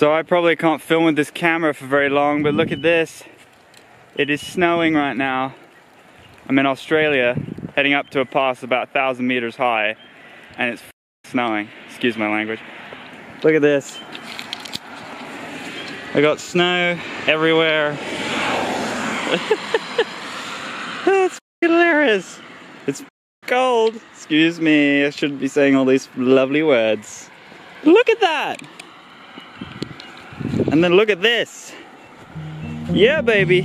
So I probably can't film with this camera for very long, but look at this. It is snowing right now. I'm in Australia, heading up to a pass about a thousand meters high, and it's snowing. Excuse my language. Look at this. I got snow everywhere. That's hilarious. It's cold. Excuse me, I shouldn't be saying all these lovely words. Look at that! And then look at this. Yeah, baby.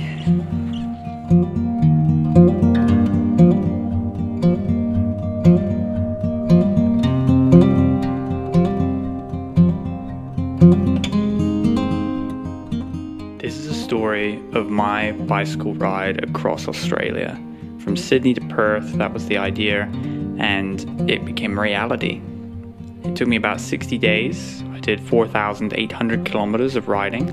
This is a story of my bicycle ride across Australia. From Sydney to Perth, that was the idea, and it became reality. It took me about 60 days. Did 4,800 kilometers of riding,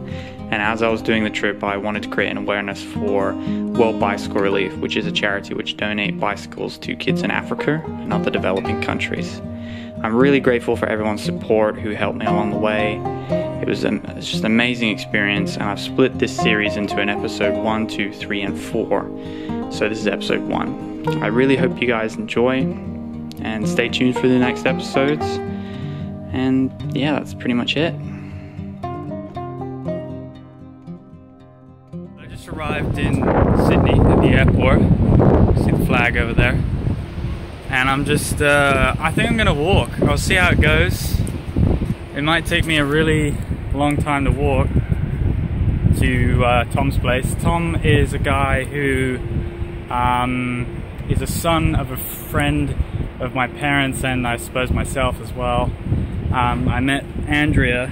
and as I was doing the trip, I wanted to create an awareness for World Bicycle Relief, which is a charity which donate bicycles to kids in Africa and other developing countries. I'm really grateful for everyone's support who helped me along the way. It was an, it's just an amazing experience, and I've split this series into an episode 1, 2, 3, and 4. So this is episode 1. I really hope you guys enjoy, and stay tuned for the next episodes. And yeah, that's pretty much it. I just arrived in Sydney at the airport. See the flag over there. And I'm just, uh, I think I'm gonna walk. I'll see how it goes. It might take me a really long time to walk to uh, Tom's place. Tom is a guy who um, is a son of a friend of my parents and I suppose myself as well. Um, I met Andrea,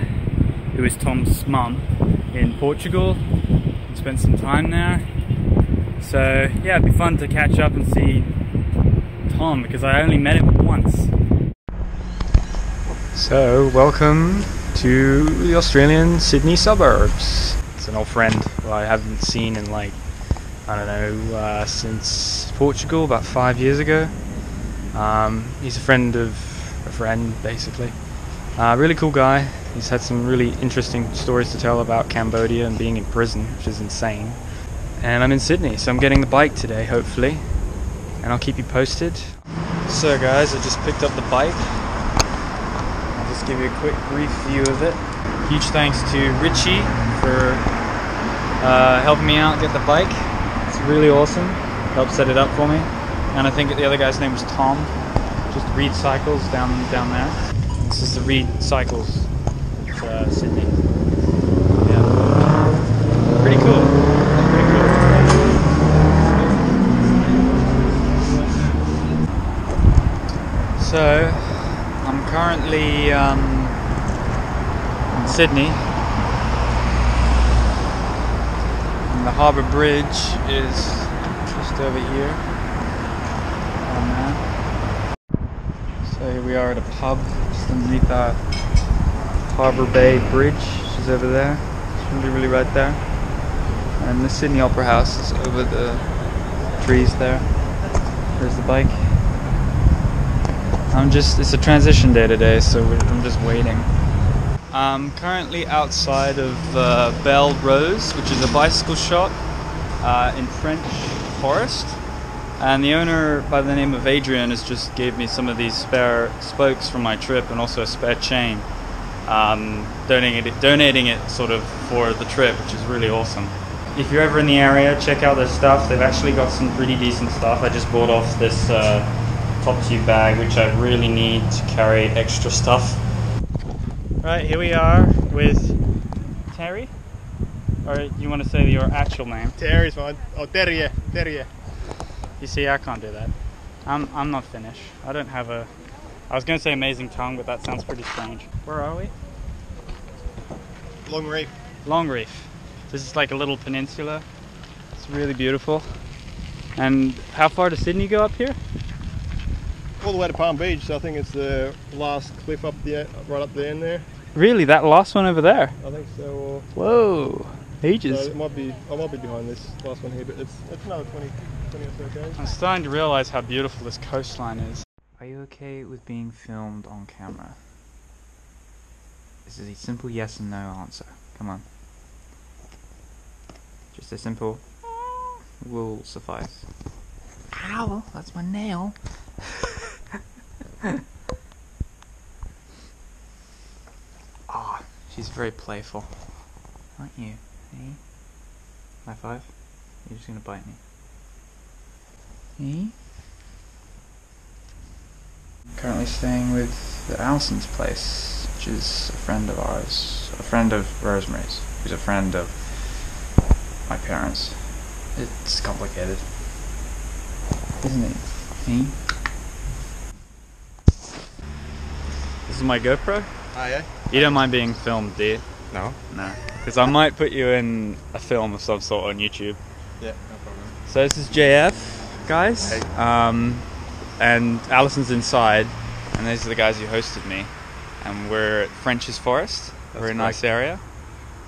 who is Tom's mum, in Portugal and spent some time there. So yeah, it'd be fun to catch up and see Tom because I only met him once. So, welcome to the Australian Sydney suburbs. It's an old friend who I haven't seen in like, I don't know, uh, since Portugal about five years ago. Um, he's a friend of a friend, basically. Uh, really cool guy. He's had some really interesting stories to tell about Cambodia and being in prison, which is insane. And I'm in Sydney, so I'm getting the bike today, hopefully. And I'll keep you posted. So, guys, I just picked up the bike. I'll just give you a quick brief view of it. Huge thanks to Richie for uh, helping me out get the bike. It's really awesome. Helped set it up for me. And I think the other guy's name was Tom. Just Reid Cycles down down there. This is the Reid Cycles, uh, Sydney. Yeah, pretty cool. Pretty cool. So, I'm currently um, in Sydney. And the Harbour Bridge is just over here. So here we are at a pub just underneath our Harbour Bay Bridge, which is over there. It's really, really right there. And the Sydney Opera House is over the trees there. There's the bike. I'm just, it's a transition day today, so I'm just waiting. I'm currently outside of uh, Belle Rose, which is a bicycle shop uh, in French Forest. And the owner, by the name of Adrian, has just gave me some of these spare spokes from my trip and also a spare chain. Um, donating, it, donating it sort of for the trip, which is really awesome. If you're ever in the area, check out their stuff. They've actually got some pretty decent stuff. I just bought off this uh, top tube bag, which I really need to carry extra stuff. Right, here we are with Terry. Or you want to say your actual name? Terry's fine. Oh, Terry, Terje. You see, I can't do that. I'm I'm not Finnish. I don't have a. I was going to say amazing tongue, but that sounds pretty strange. Where are we? Long Reef. Long Reef. This is like a little peninsula. It's really beautiful. And how far does Sydney go up here? All the way to Palm Beach, so I think it's the last cliff up there, right up there in there. Really, that last one over there? I think so. Whoa, ages. So it might be, I might be behind this last one here, but it's it's another 20, 20 or so k's. I'm starting to realize how beautiful this coastline is. Are you okay with being filmed on camera? This is a simple yes and no answer. Come on. Just a simple will suffice. Ow, that's my nail. Ah, she's very playful. Aren't you? Hey? High five? You're just gonna bite me. Hey? Currently staying with the Allison's place, which is a friend of ours, a friend of Rosemary's, who's a friend of my parents. It's complicated, isn't it? Hey? This is my GoPro. Oh yeah? You don't mind being filmed, do you? No. No. Because I might put you in a film of some sort on YouTube. Yeah, no problem. So this is JF, guys. Hey. Um, and Allison's inside, and these are the guys who hosted me. And we're at Frenchs Forest, That's very nice area,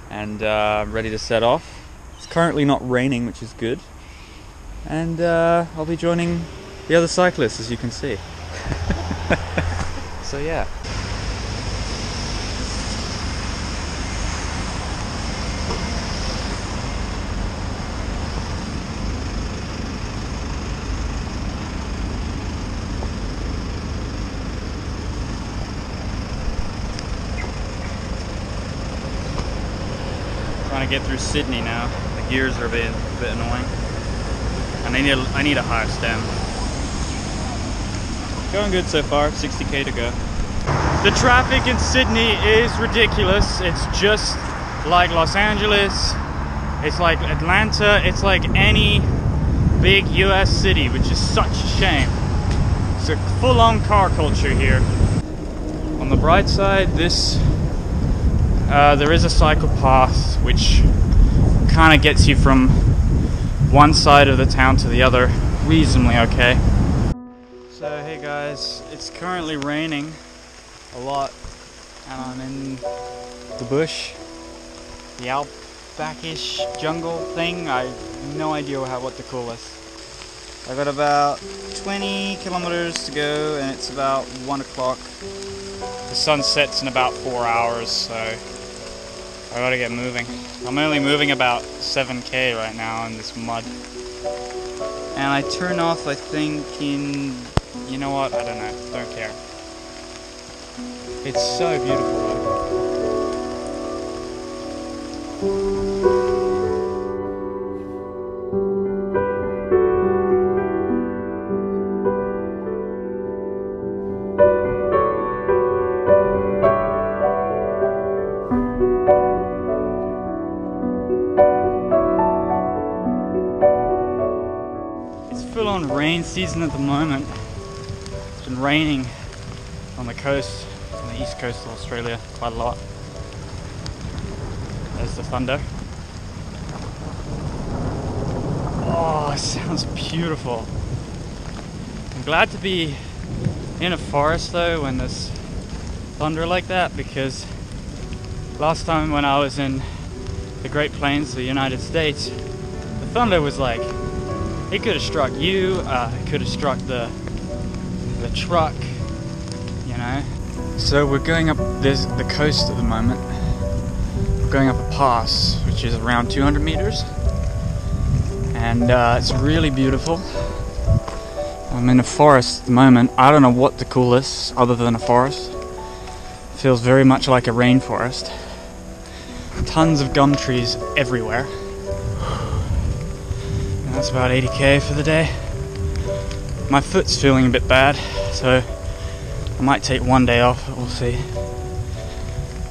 and uh, ready to set off. It's currently not raining, which is good. And uh, I'll be joining the other cyclists, as you can see. so yeah. Trying to get through Sydney now. The gears are a bit, a bit annoying. And I need a, I need a higher stem. Going good so far, 60k to go. The traffic in Sydney is ridiculous. It's just like Los Angeles. It's like Atlanta. It's like any big US city, which is such a shame. It's a full-on car culture here. On the bright side, this uh, there is a cycle path which kind of gets you from one side of the town to the other reasonably okay. So hey guys, it's currently raining a lot and I'm in the bush, the outbackish jungle thing. I have no idea how what to call this. I've got about 20 kilometers to go and it's about 1 o'clock. The sun sets in about 4 hours so I gotta get moving. I'm only moving about 7k right now in this mud. And I turn off, I think, in. You know what? I don't know. Don't care. It's so beautiful. Season at the moment. It's been raining on the coast, on the east coast of Australia, quite a lot. There's the thunder. Oh, it sounds beautiful. I'm glad to be in a forest though when there's thunder like that because last time when I was in the Great Plains of the United States, the thunder was like it could have struck you. Uh, it could have struck the the truck. You know. So we're going up this the coast at the moment. We're going up a pass, which is around 200 meters, and uh, it's really beautiful. I'm in a forest at the moment. I don't know what to call this other than a forest. feels very much like a rainforest. Tons of gum trees everywhere. That's about 80k for the day. My foot's feeling a bit bad, so I might take one day off, we'll see.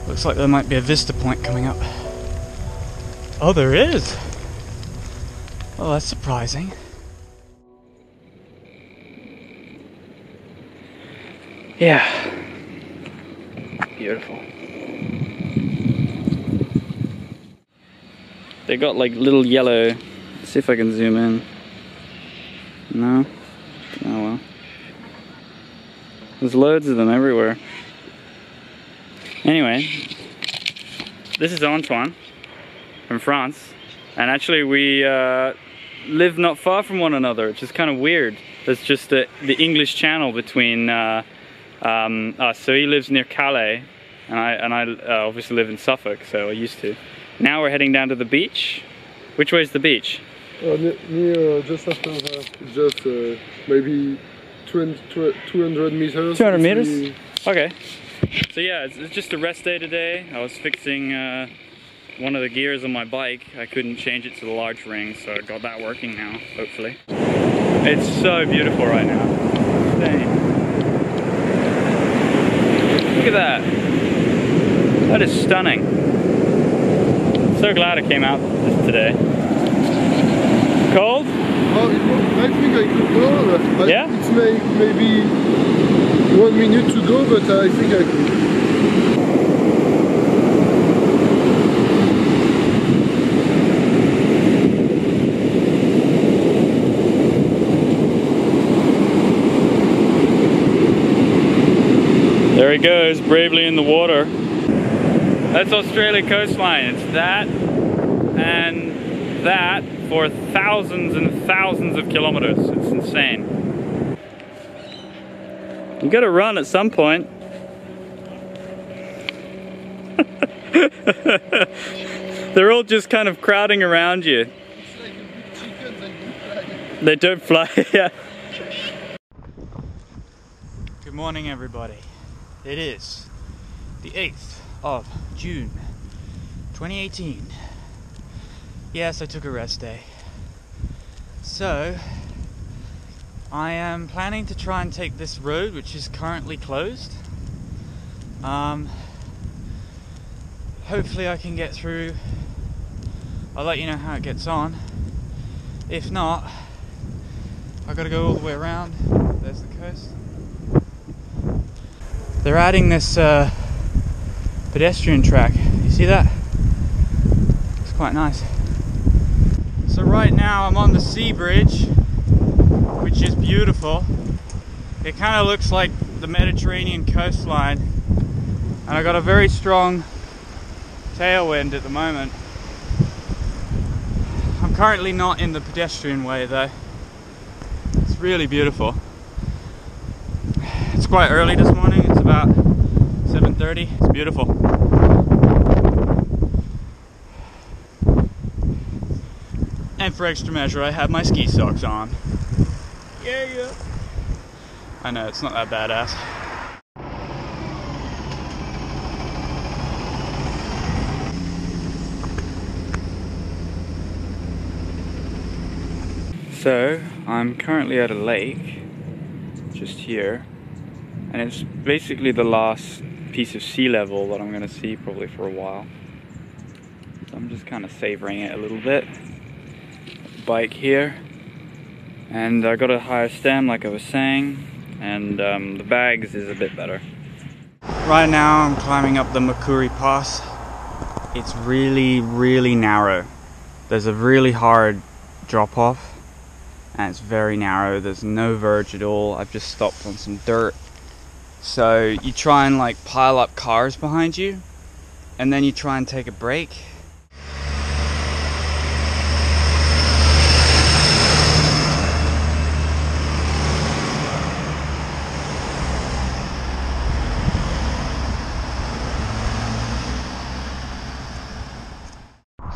Looks like there might be a vista point coming up. Oh, there is! Oh, that's surprising. Yeah. Beautiful. They got like little yellow. See if I can zoom in. No? Oh well. There's loads of them everywhere. Anyway, this is Antoine from France, and actually we uh, live not far from one another, which is kind of weird. There's just the, the English Channel between uh, um, us. So he lives near Calais, and I and I uh, obviously live in Suffolk, so I used to. Now we're heading down to the beach. Which way is the beach? Uh, near, near uh, just after that, just uh, maybe 200, 200 meters. 200 meters? we- Okay. So yeah, it's, it's just a rest day today. I was fixing uh, one of the gears on my bike. I couldn't change it to the large ring, so I got that working now, hopefully. It's so beautiful right now. Insane. Look at that. That is stunning. So glad I came out today. Cold? Oh, it wa- I think I could go. But Yeah? It's may, maybe one minute to go, but I think I could. There he goes, bravely in the water. That's Australia coastline. It's that and that for thousands and thousands of kilometers. It's insane. You gotta run at some point. They're all just kind of crowding around you. They don't fly, yeah. Good morning, everybody. It is the 8th of June, 2018. Yes, I took a rest day. So, I am planning to try and take this road, which is currently closed. Um, hopefully, I can get through. I'll let you know how it gets on. If not, I've gotta go all the way around. There's the coast. They're adding this uh, pedestrian track. You see that? It's quite nice. Right now I'm on the sea bridge, which is beautiful. It kind of looks like the Mediterranean coastline, and I got a very strong tailwind at the moment. I'm currently not in the pedestrian way though. It's really beautiful. It's quite early this morning. It's about 7:30. It's beautiful. And for extra measure, I have my ski socks on. Yeah, yeah. I know it's not that badass. So, I'm currently at a lake, just here, and it's basically the last piece of sea level that I'm gonna see probably for a while. So I'm just kind of savoring it a little bit. Bike here, and I got a higher stem, like I was saying, and um, the bags is a bit better. Right now, I'm climbing up the Macquarie Pass. It's really, really narrow. There's a really hard drop off and it's very narrow. There's no verge at all. I've just stopped on some dirt. So you try and like pile up cars behind you, and then you try and take a break.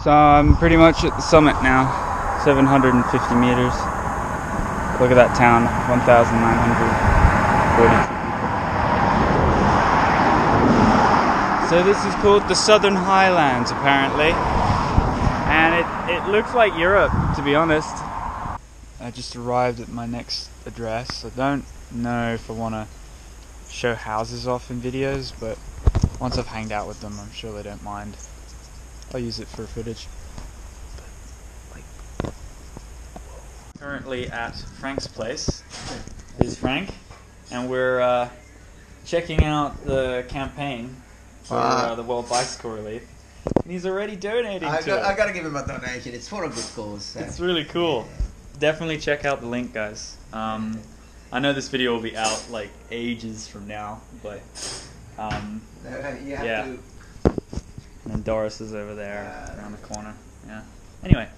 So I'm pretty much at the summit now, 750 meters. Look at that town, 1,942. So this is called the Southern Highlands, apparently, and it, it looks like Europe, to be honest. I just arrived at my next address. I don't know if I want to show houses off in videos, but once I've hanged out with them, I'm sure they don't mind. I'll use it for footage. Currently at Frank's place. This is Frank, and we're uh, checking out the campaign for Ah. uh, the World Bicycle Relief. And he's already donating I, to got, it. I gotta give him a donation. It's for a good cause. so. It's really cool. Definitely check out the link, guys. Um, I know this video will be out like ages from now, but um, you have Yeah. And then Doris is over there around the corner. Yeah. Anyway,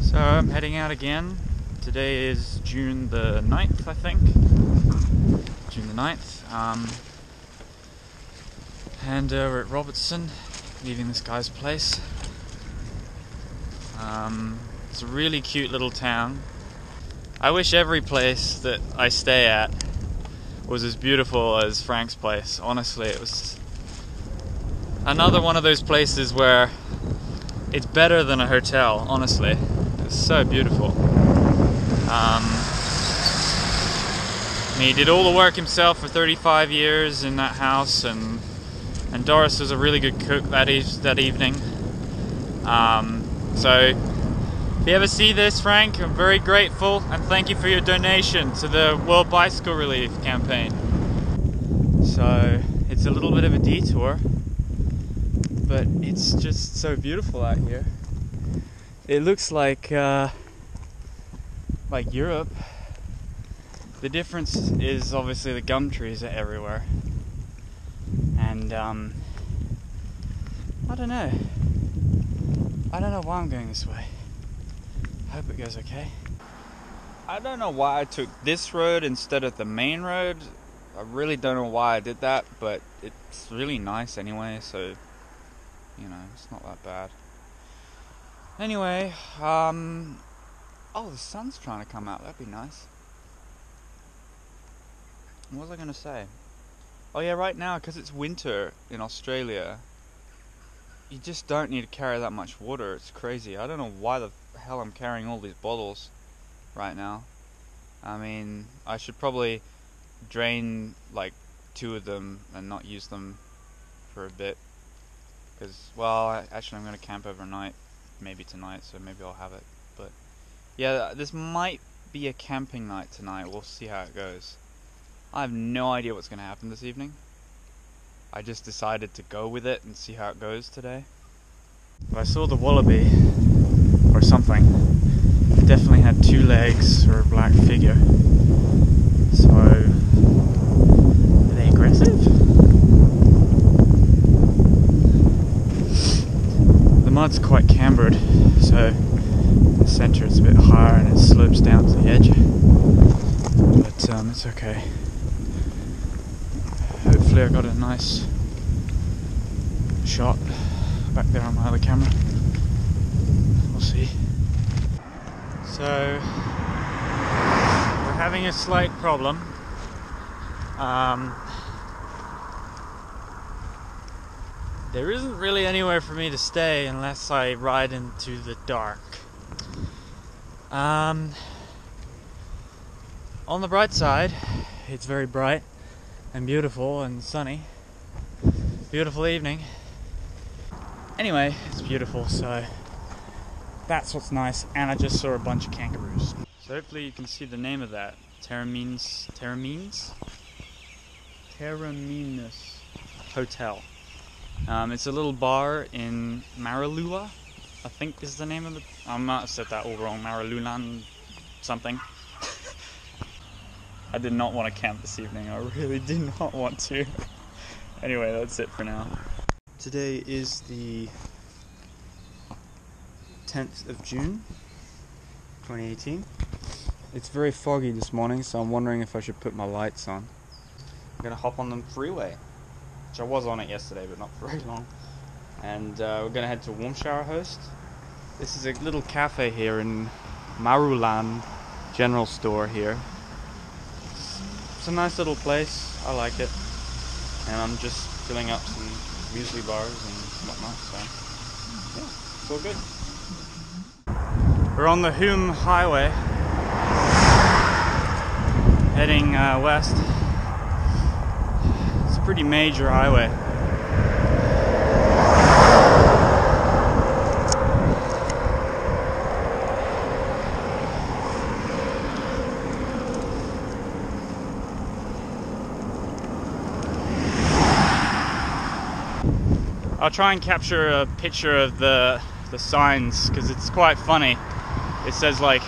so I'm heading out again. Today is June the 9th, I think. June the 9th. Um, And uh, we're at Robertson, leaving this guy's place. Um, it's a really cute little town. I wish every place that I stay at was as beautiful as Frank's place. Honestly, it was another one of those places where it's better than a hotel, honestly. It's so beautiful. Um, he did all the work himself for 35 years in that house, and and Doris was a really good cook that e- that evening. Um, so, if you ever see this, Frank, I'm very grateful, and thank you for your donation to the World Bicycle Relief campaign. So, it's a little bit of a detour, but it's just so beautiful out here. It looks like uh, like Europe. The difference is obviously the gum trees are everywhere, and um, I don't know. I don't know why I'm going this way. I hope it goes okay. I don't know why I took this road instead of the main road. I really don't know why I did that, but it's really nice anyway, so you know, it's not that bad. Anyway, um oh, the sun's trying to come out. That'd be nice. What was I going to say? Oh yeah, right now because it's winter in Australia, you just don't need to carry that much water. It's crazy. I don't know why the hell I'm carrying all these bottles right now. I mean, I should probably drain like two of them and not use them for a bit. Because, well, actually, I'm going to camp overnight, maybe tonight, so maybe I'll have it. But yeah, this might be a camping night tonight. We'll see how it goes. I have no idea what's going to happen this evening. I just decided to go with it and see how it goes today. But I saw the wallaby, or something. It definitely had two legs or a black figure. So, are they aggressive? Mud's quite cambered, so the center is a bit higher and it slopes down to the edge. But um, it's okay. Hopefully, I got a nice shot back there on my other camera. We'll see. So, we're having a slight problem. Um, there isn't really anywhere for me to stay unless I ride into the dark. Um, on the bright side, it's very bright and beautiful and sunny. Beautiful evening. Anyway, it's beautiful, so that's what's nice. And I just saw a bunch of kangaroos. So hopefully you can see the name of that. Terramines, Terramines? Terraminus Hotel. Um, it's a little bar in Maralua, I think is the name of it. I might have said that all wrong. Maralulan something. I did not want to camp this evening. I really did not want to. anyway, that's it for now. Today is the 10th of June, 2018. It's very foggy this morning, so I'm wondering if I should put my lights on. I'm gonna hop on the freeway, which I was on it yesterday, but not for very long. And uh, we're gonna head to Warm Shower Host. This is a little cafe here in Marulan General Store here. It's, it's a nice little place. I like it, and I'm just filling up some muesli bars and whatnot. So yeah, it's all good. We're on the Hume Highway, heading uh, west. Pretty major highway. I'll try and capture a picture of the the signs because it's quite funny. It says like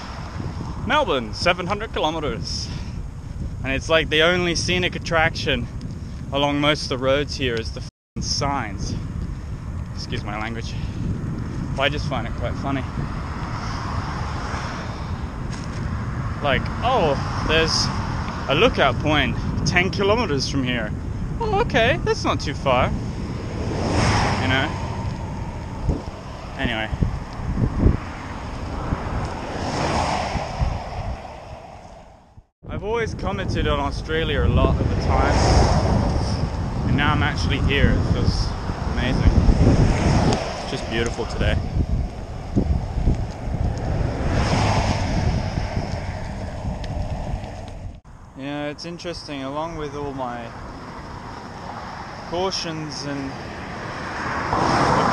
Melbourne, 700 kilometers, and it's like the only scenic attraction along most of the roads here is the signs. Excuse my language. But I just find it quite funny. Like, oh, there's a lookout point 10 kilometers from here. Oh, okay, that's not too far. you know? Anyway. I've always commented on Australia a lot of the time, now I'm actually here. It feels amazing. It's just beautiful today. Yeah, it's interesting. Along with all my cautions and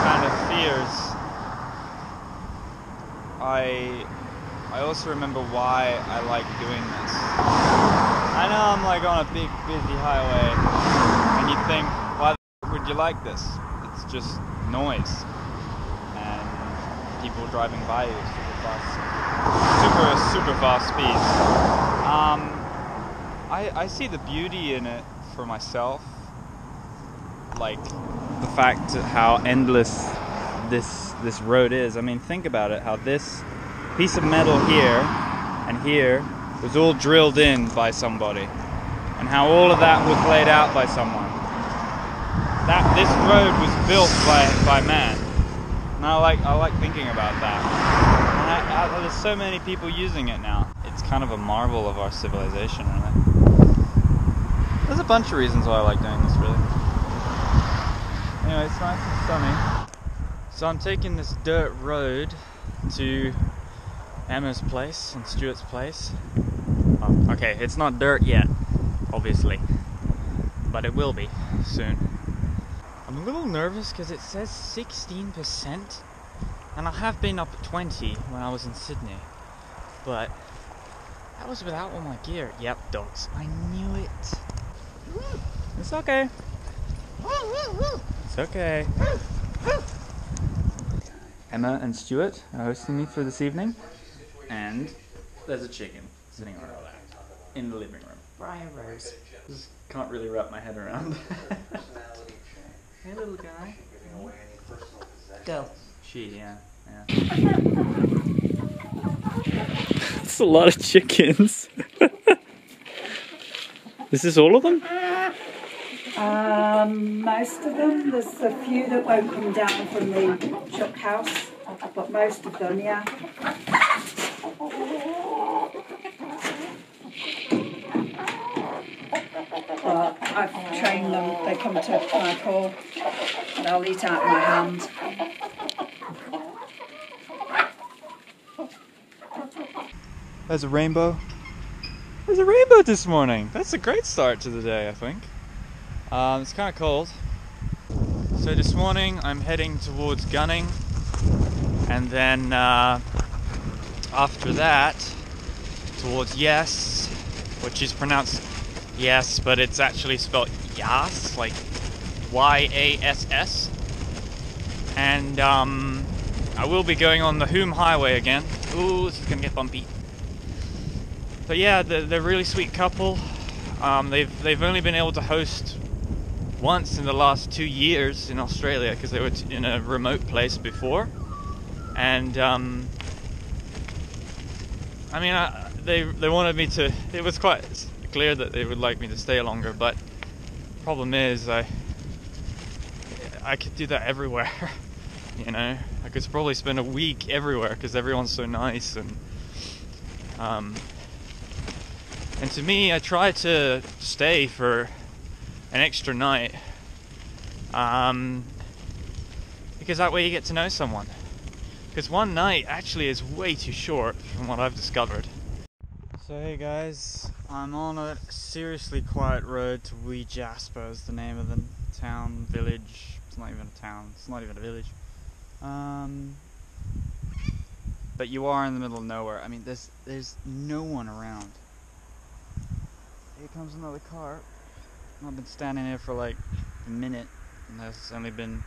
kind of fears, I I also remember why I like doing this. I know I'm like on a big busy highway, and you think, why the would you like this? It's just noise and people driving by you super fast, super super fast speeds. Um, I I see the beauty in it for myself, like the fact how endless this this road is. I mean, think about it. How this piece of metal here and here was all drilled in by somebody, and how all of that was laid out by someone. That this road was built by by man. And I like I like thinking about that. And I, I, there's so many people using it now. It's kind of a marvel of our civilization, really. There's a bunch of reasons why I like doing this, really. Anyway, it's nice and sunny. So I'm taking this dirt road to Emma's place and Stuart's place. Oh, okay, it's not dirt yet, obviously, but it will be soon. I'm a little nervous because it says 16%, and I have been up at 20 when I was in Sydney, but that was without all my gear. Yep, dogs. I knew it. It's okay. It's okay. Emma and Stuart are hosting me for this evening, and there's a chicken sitting over there in the living room. Brian Rose. Just can't really wrap my head around. hey, little guy. Go. She, yeah, yeah. That's a lot of chickens. This is this all of them? Um, most of them. There's a few that won't come down from the chuck house, but most of them, yeah. But I've trained them. They come to my call, and I'll eat out of my hand. There's a rainbow. There's a rainbow this morning. That's a great start to the day, I think. Um, it's kind of cold. So this morning I'm heading towards Gunning, and then uh, after that towards Yes, which is pronounced Yes, but it's actually spelled Yass, like Y A S S. And um, I will be going on the Hume Highway again. Ooh, this is gonna get bumpy. But yeah, they're, they're a really sweet couple. Um, they've they've only been able to host once in the last two years in Australia because they were in a remote place before, and um, I mean, I, they they wanted me to. It was quite clear that they would like me to stay longer, but problem is I I could do that everywhere. you know, I could probably spend a week everywhere because everyone's so nice and um, and to me, I try to stay for an extra night. Um, because that way you get to know someone. Because one night actually is way too short from what I've discovered. So, hey guys, I'm on a seriously quiet road to Wee Jasper, is the name of the town, village. It's not even a town, it's not even a village. Um, but you are in the middle of nowhere. I mean, there's there's no one around. Here comes another car. I've been standing here for like a minute, and there's only been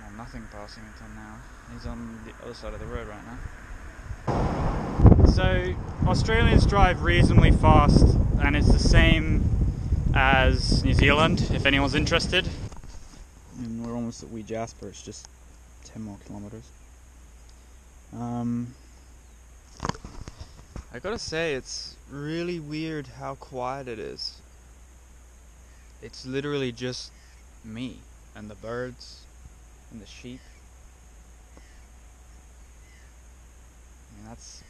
well nothing passing until now. He's on the other side of the road right now. So Australians drive reasonably fast, and it's the same as New Zealand. If anyone's interested, and we're almost at Wee Jasper. It's just ten more kilometers. Um, I gotta say, it's really weird how quiet it is. It's literally just me. and the birds and the sheep. I mean, that's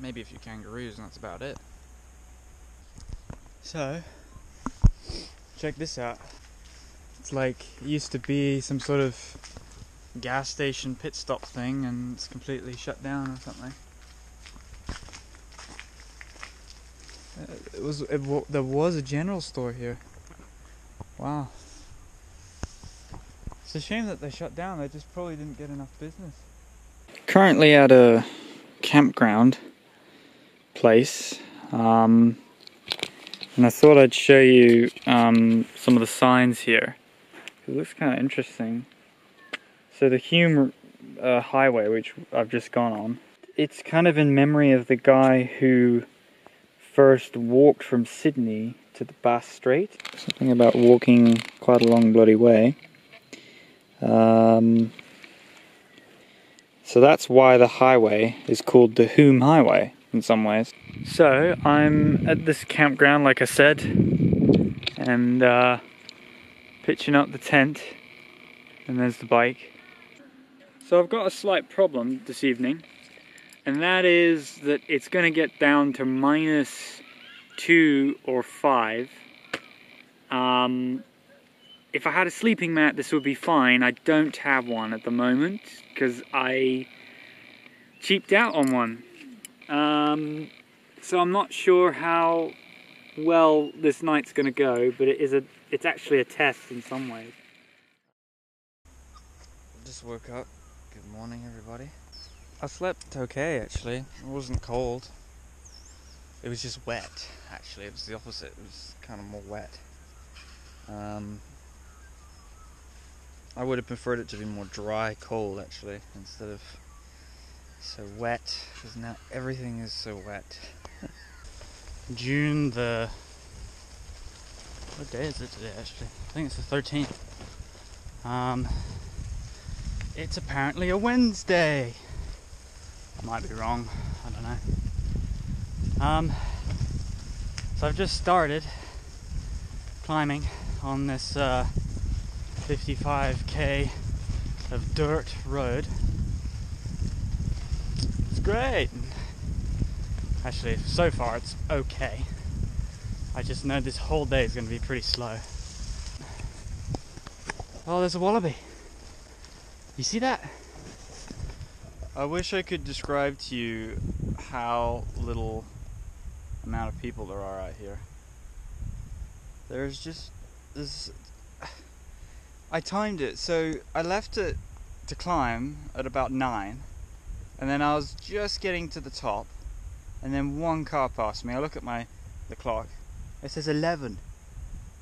maybe a few kangaroos, and that's about it. So, check this out. It's like it used to be some sort of gas station pit stop thing, and it's completely shut down or something. Uh, It was it, wa- there was a general store here. Wow. It's a shame that they shut down. They just probably didn't get enough business. Currently at a campground place. Um, and I thought I'd show you um, some of the signs here. It looks kind of interesting. So the Hume uh, Highway, which I've just gone on, it's kind of in memory of the guy who first walked from Sydney to the Bass Strait. Something about walking quite a long bloody way. Um, so that's why the highway is called the Hume Highway in some ways. So I'm at this campground, like I said, and uh, pitching up the tent, and there's the bike. So I've got a slight problem this evening, and that is that it's going to get down to minus two or five. Um, if I had a sleeping mat, this would be fine. I don't have one at the moment because I cheaped out on one. Um, so I'm not sure how well this night's going to go, but it is a it's actually a test in some ways. Just woke up. Good morning, everybody. I slept okay, actually. It wasn't cold. It was just wet, actually. It was the opposite. It was kind of more wet. Um, I would have preferred it to be more dry, cold, actually, instead of so wet. Because now everything is so wet. June the what day is it today? Actually, I think it's the thirteenth. Um, it's apparently a Wednesday. I might be wrong. I don't know. Um, so I've just started climbing on this uh, 55k of dirt road. Great. Actually, so far it's okay. I just know this whole day is going to be pretty slow. Oh, there's a wallaby. You see that? I wish I could describe to you how little amount of people there are out here. There's just this. I timed it, so I left it to climb at about nine, and then I was just getting to the top, and then one car passed me. I look at my the clock. It says eleven.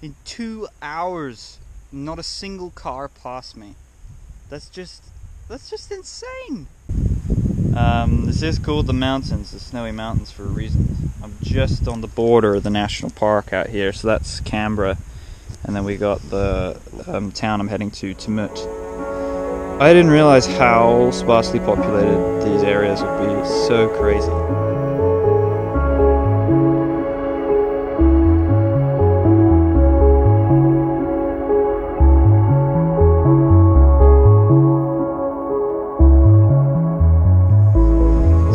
In two hours, not a single car passed me. That's just that's just insane. Um, this is called the mountains, the snowy mountains, for a reason. I'm just on the border of the national park out here, so that's Canberra, and then we got the um, town I'm heading to, Tumut. I didn't realize how sparsely populated these areas would be. So crazy.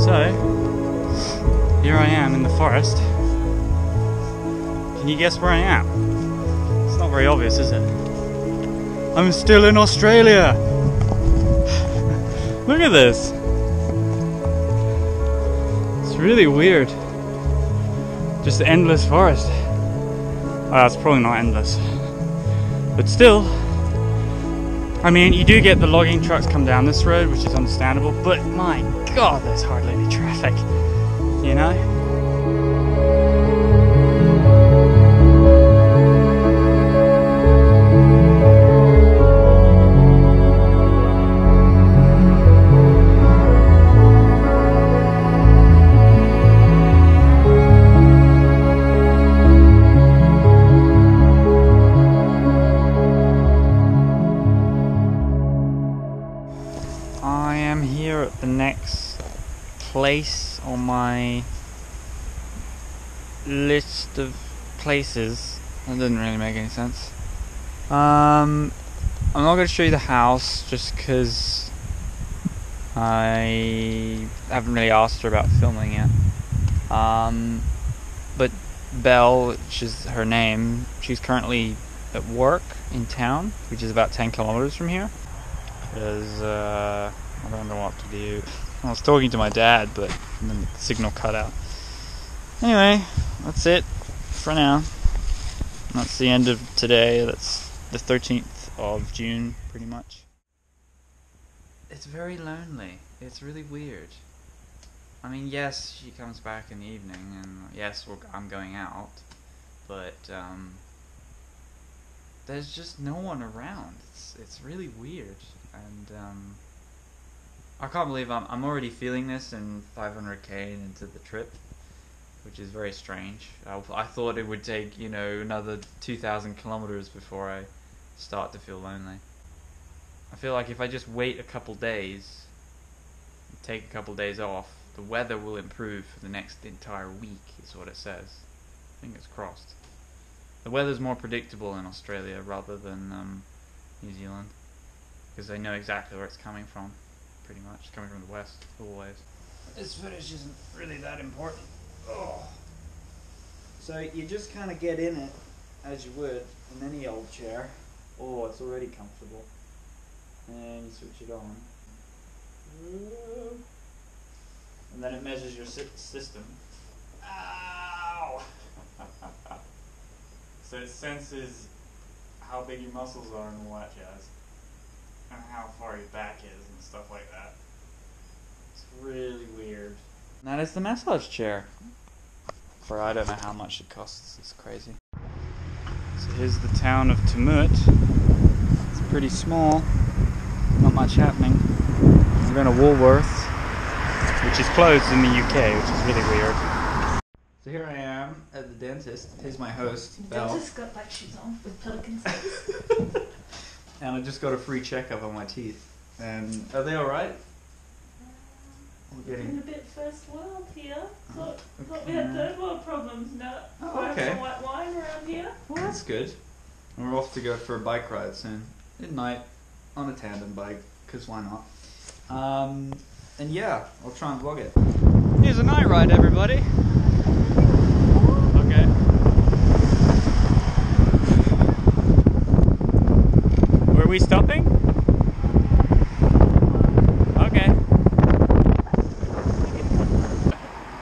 So, here I am in the forest. Can you guess where I am? It's not very obvious, is it? I'm still in Australia! Look at this! It's really weird. Just endless forest. Well, it's probably not endless. But still, I mean, you do get the logging trucks come down this road, which is understandable, but my god, there's hardly any traffic. You know? Place on my list of places. That didn't really make any sense. Um, I'm not going to show you the house just because I haven't really asked her about filming it. Um, but Belle, which is her name, she's currently at work in town, which is about 10 kilometers from here. Because uh, I don't know what to do. I was talking to my dad, but then the signal cut out. Anyway, that's it for now. That's the end of today. That's the 13th of June, pretty much. It's very lonely. It's really weird. I mean, yes, she comes back in the evening, and yes, I'm going out, but um, there's just no one around. It's it's really weird, and um, I can't believe I'm I'm already feeling this in 500k into the trip, which is very strange. I, I thought it would take you know another 2,000 kilometers before I start to feel lonely. I feel like if I just wait a couple days, take a couple days off, the weather will improve for the next entire week, is what it says. Fingers crossed. The weather's more predictable in Australia rather than um, New Zealand, because they know exactly where it's coming from, pretty much. Coming from the west, always. This footage isn't really that important. Oh. So you just kind of get in it as you would in any old chair. Oh, it's already comfortable. And you switch it on. And then it measures your sy- system. Ow! So it senses how big your muscles are and all that jazz, and how far your back is and stuff like that. It's really weird. That is the massage chair. For I don't know how much it costs. It's crazy. So here's the town of Tumut. It's pretty small. Not much happening. We're going to Woolworths, which is closed in the UK, which is really weird. So here I am at the dentist. Here's my host, Belle. Dentist got black shoes on with pelicans. And I just got a free checkup on my teeth. And are they alright? We're In getting. a bit first world here. Thought, thought we had third world problems. No, Oh, Grab okay. some white wine around here. Well, that's good. And we're off to go for a bike ride soon. At night, on a tandem bike, because why not? Um, and yeah, I'll try and vlog it. Here's a night ride, everybody. Okay. Were we stopping? Okay.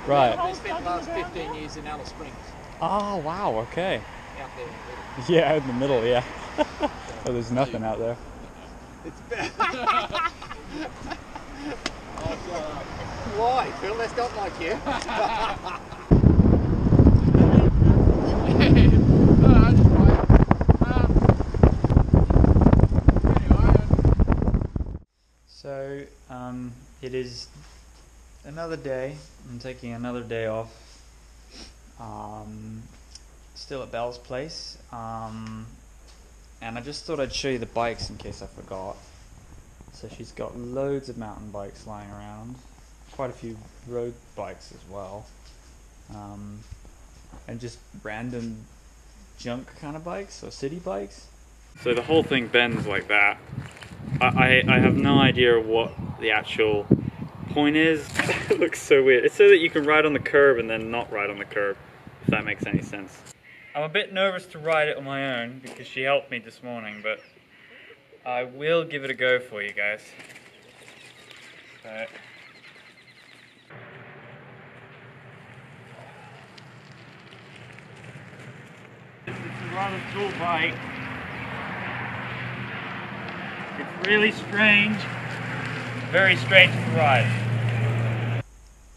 Right. I spent the last 15 years in Alice Springs, Oh, wow, okay. out there. Yeah, in the middle, yeah. oh, there's nothing out there. It's bad. Why? Phil, that's not like you. So, um, it is another day. I'm taking another day off. Um, still at Belle's place. Um, and I just thought I'd show you the bikes in case I forgot. So she's got loads of mountain bikes lying around, quite a few road bikes as well, um, and just random junk kind of bikes or city bikes. So the whole thing bends like that. I, I, I have no idea what the actual point is. it looks so weird. It's so that you can ride on the curb and then not ride on the curb, if that makes any sense. I'm a bit nervous to ride it on my own because she helped me this morning, but I will give it a go for you guys. But It's a rather cool bike. It's really strange. Very strange to ride.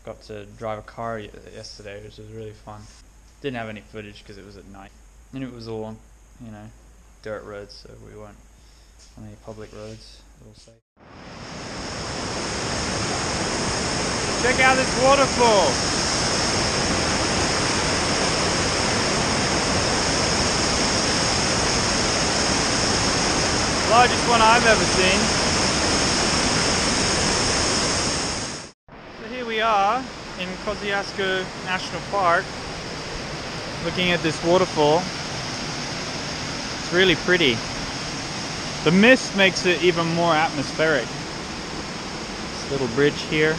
Got to drive a car yesterday, which was really fun. Didn't have any footage because it was at night. And it was all you know, dirt roads, so we weren't on any public roads. All safe. Check out this waterfall! Largest one I've ever seen. So here we are in Kosciuszko National Park, looking at this waterfall. It's really pretty. The mist makes it even more atmospheric. This little bridge here.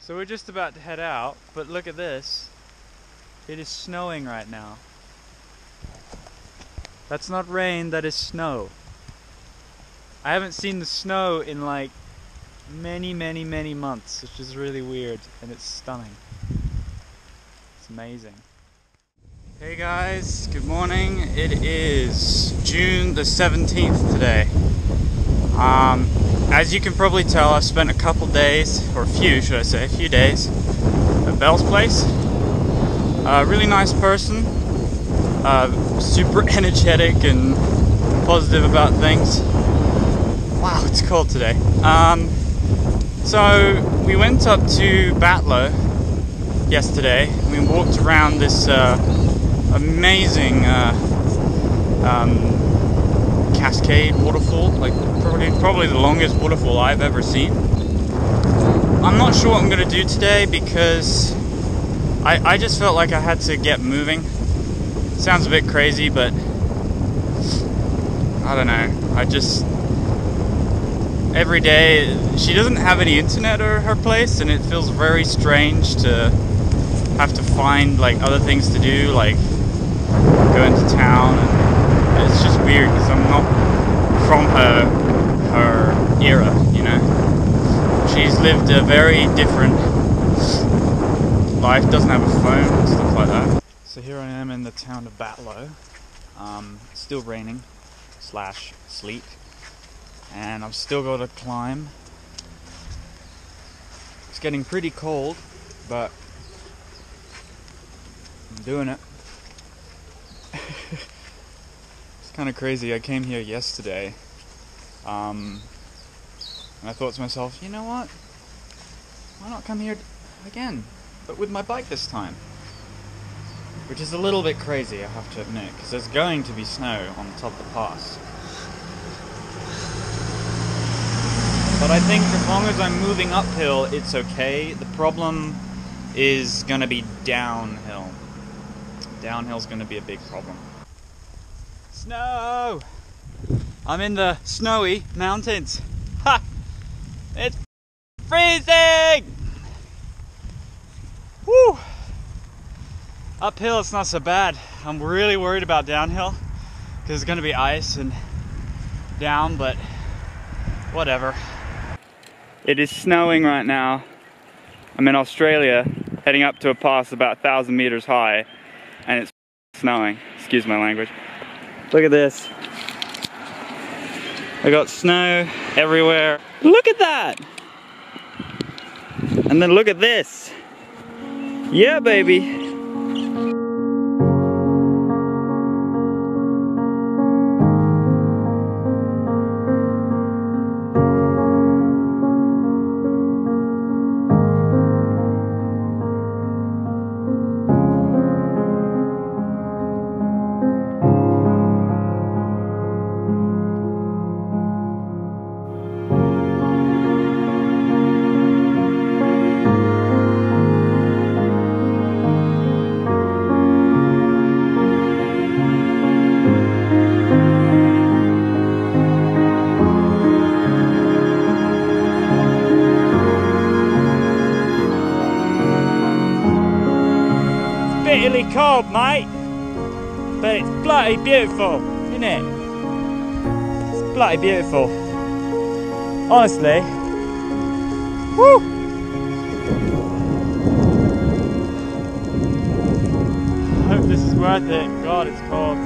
So we're just about to head out, but look at this. It is snowing right now. That's not rain, that is snow. I haven't seen the snow in like many, many, many months, which is really weird and it's stunning. It's amazing. Hey guys, good morning. It is June the 17th today. Um, as you can probably tell, I've spent a couple days, or a few, should I say, a few days at Belle's place. A really nice person, uh, super energetic and positive about things. Wow, it's cold today. Um, so we went up to Batlow yesterday. We walked around this uh, amazing uh, um, cascade waterfall, like probably probably the longest waterfall I've ever seen. I'm not sure what I'm gonna do today because I I just felt like I had to get moving. Sounds a bit crazy, but I don't know. I just every day she doesn't have any internet at her place, and it feels very strange to have to find like other things to do, like go into town. And it's just weird because I'm not from her her era, you know. She's lived a very different life. Doesn't have a phone stuff like that. So here I am in the town of Batlow. Um, still raining slash sleet, and I've still got to climb. It's getting pretty cold, but I'm doing it. it's kind of crazy. I came here yesterday, um, and I thought to myself, you know what? Why not come here again, but with my bike this time? Which is a little bit crazy, I have to admit, because there's going to be snow on the top of the pass. But I think as long as I'm moving uphill, it's okay. The problem is going to be downhill. Downhill's going to be a big problem. Snow! I'm in the snowy mountains. Ha! It's freezing! Woo! Uphill, it's not so bad. I'm really worried about downhill because it's going to be ice and down, but whatever. It is snowing right now. I'm in Australia, heading up to a pass about 1,000 meters high, and it's snowing. Excuse my language. Look at this. I got snow everywhere. Look at that! And then look at this. Yeah, baby. Mate. But it's bloody beautiful, isn't it? It's bloody beautiful. Honestly. Woo! I hope this is worth it. God, it's cold.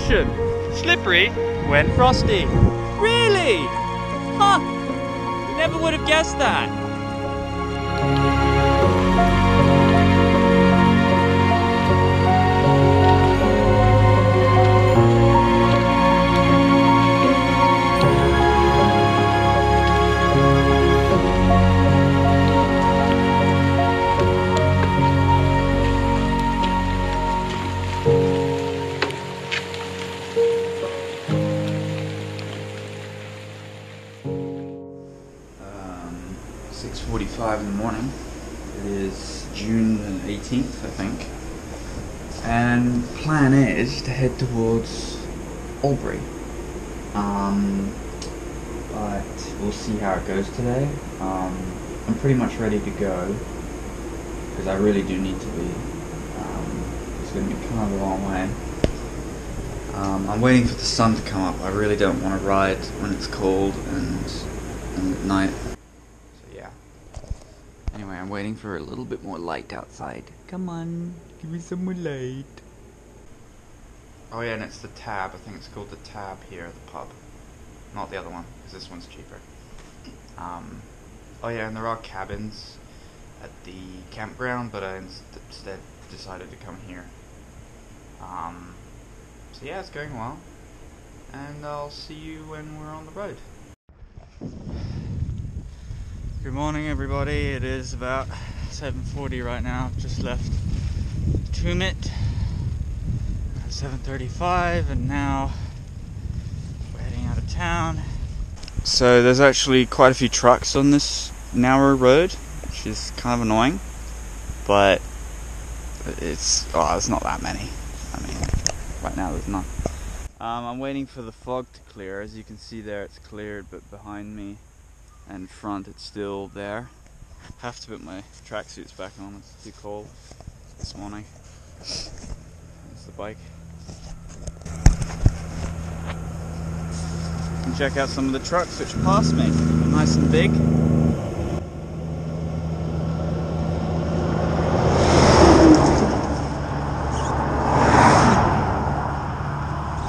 Caution! Slippery when frosty. Really? Huh? Never would have guessed that. 18th, I think. And plan is to head towards Albury. Um, but we'll see how it goes today. Um, I'm pretty much ready to go because I really do need to be. Um, it's going to be kind of a long way. Um, I'm waiting for the sun to come up. I really don't want to ride when it's cold and, and at night. So yeah. Anyway, I'm waiting for a little bit more light outside. Come on, give me some more light. Oh yeah, and it's the Tab. I think it's called the Tab here at the pub. Not the other one, because this one's cheaper. Um, oh yeah, and there are cabins at the campground, but I instead decided to come here. Um, so yeah, it's going well. And I'll see you when we're on the road. Good morning, everybody. It is about 7:40 right now. Just left Tumut at 7:35, and now we're heading out of town. So there's actually quite a few trucks on this narrow road, which is kind of annoying. But it's oh, there's not that many. I mean, right now there's none. Um, I'm waiting for the fog to clear. As you can see there, it's cleared, but behind me and front it's still there. Have to put my tracksuits back on, it's too cold this morning. It's the bike. And check out some of the trucks which pass me. Nice and big. You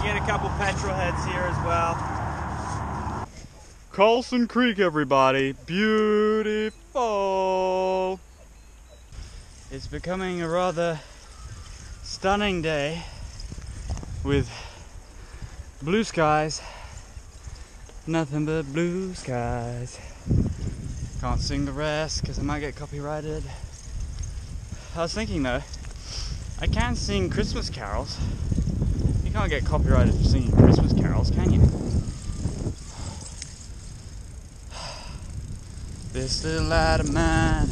get a couple petrol heads here as well. Carlson Creek, everybody. Beautiful. Oh it's becoming a rather stunning day with blue skies. Nothing but blue skies. Can't sing the rest because I might get copyrighted. I was thinking though, I can sing Christmas carols. You can't get copyrighted for singing Christmas carols, can you? This little light of mine,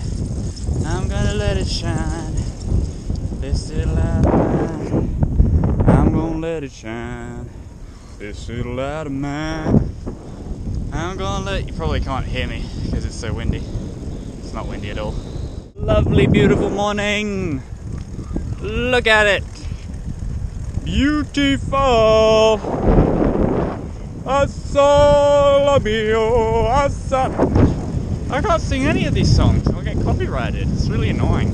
I'm gonna let it shine. This little light of mine, I'm gonna let it shine. This little light of mine, I'm gonna let you probably can't hear me because it's so windy. It's not windy at all. Lovely, beautiful morning. Look at it. Beautiful. Assala mio, assa. I can't sing any of these songs. I'll get copyrighted. It's really annoying.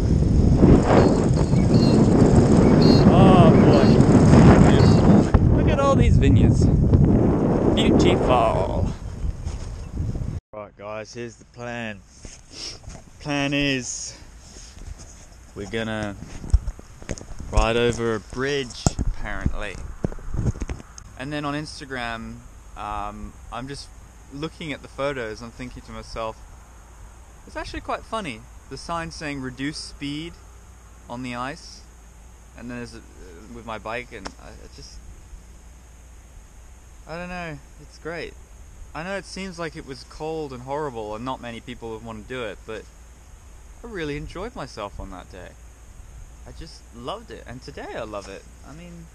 Oh boy. Look at all these vineyards. Beautiful. Right guys, here's the plan. Plan is we're gonna ride over a bridge apparently. And then on Instagram, um, I'm just looking at the photos, I'm thinking to myself, it's actually quite funny. The sign saying reduce speed on the ice, and then there's a, uh, with my bike, and I just, I don't know, it's great. I know it seems like it was cold and horrible, and not many people would want to do it, but I really enjoyed myself on that day. I just loved it, and today I love it. I mean,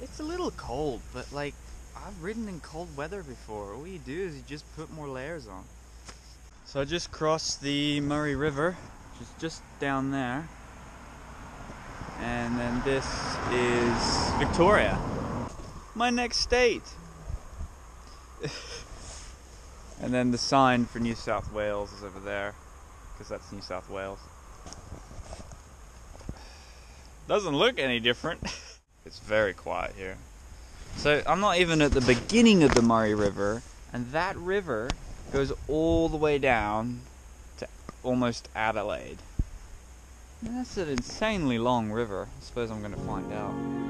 it's a little cold, but like, I've ridden in cold weather before. All you do is you just put more layers on. So I just crossed the Murray River, which is just down there. And then this is Victoria, my next state. and then the sign for New South Wales is over there, because that's New South Wales. Doesn't look any different. it's very quiet here. So I'm not even at the beginning of the Murray River, and that river goes all the way down to almost Adelaide. That's an insanely long river. I suppose I'm going to find out.